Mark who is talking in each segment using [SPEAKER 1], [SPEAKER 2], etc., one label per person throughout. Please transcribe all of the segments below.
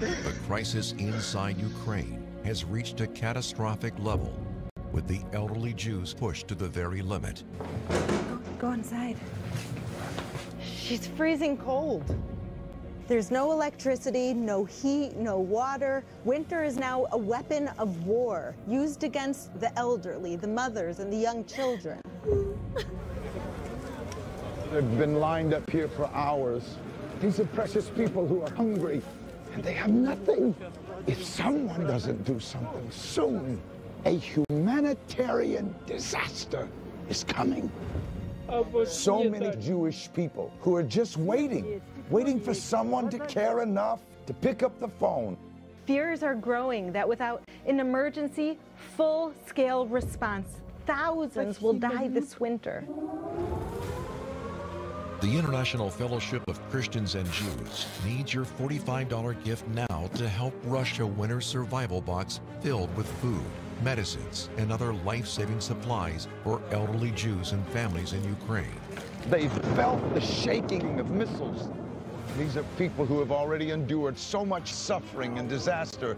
[SPEAKER 1] The crisis inside Ukraine has reached a catastrophic level, with the elderly Jews pushed to the very limit.
[SPEAKER 2] Go inside. She's freezing cold. There's no electricity, no heat, no water. Winter is now a weapon of war used against the elderly, the mothers, and the young children.
[SPEAKER 3] They've been lined up here for hours. These are precious people who are hungry, and they have nothing. If someone doesn't do something soon, a humanitarian disaster is coming. So many Jewish people who are just waiting, waiting for someone to care enough to pick up the phone.
[SPEAKER 2] Fears are growing that without an emergency, full scale response, thousands will die this winter.
[SPEAKER 1] The International Fellowship of Christians and Jews needs your $45 gift now to help rush a winter survival box filled with food, medicines, and other life saving supplies for elderly Jews and families in Ukraine.
[SPEAKER 3] They've felt the shaking of missiles. These are people who have already endured so much suffering and disaster.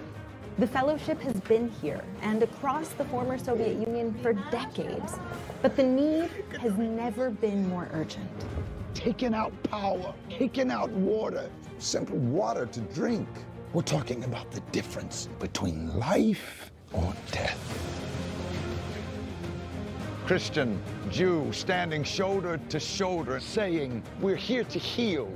[SPEAKER 2] The fellowship has been here and across the former Soviet Union for decades, but the need has never been more urgent.
[SPEAKER 3] Taking out power, taking out water, simple water to drink. We're talking about the difference between life or death. Christian, Jew, standing shoulder to shoulder, saying, We're here to heal,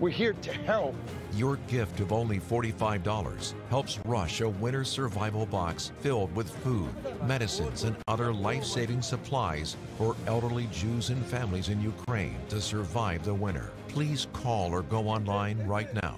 [SPEAKER 3] we're here to help.
[SPEAKER 1] Your gift of only $45 helps rush a winter survival box filled with food, medicines, and other life saving supplies for elderly Jews and families in Ukraine to survive the winter. Please call or go online right now